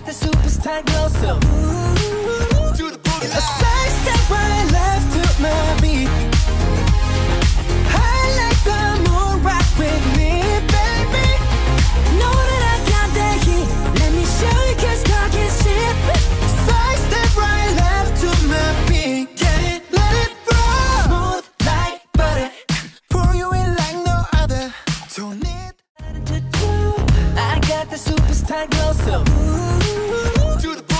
got the superstar glow, so ooh, Do the boogie a side step right left to my beat. I like the moon rock with me, baby. Know that I got that heat. Let me show you 'cause talk is cheap. Side step right left to my beat. Get it, let it roll. Smooth like butter. Pour you in like no other. Don't need to do. I got the superstar glow, so ooh,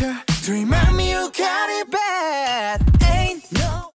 Dream to remind me you got it bad.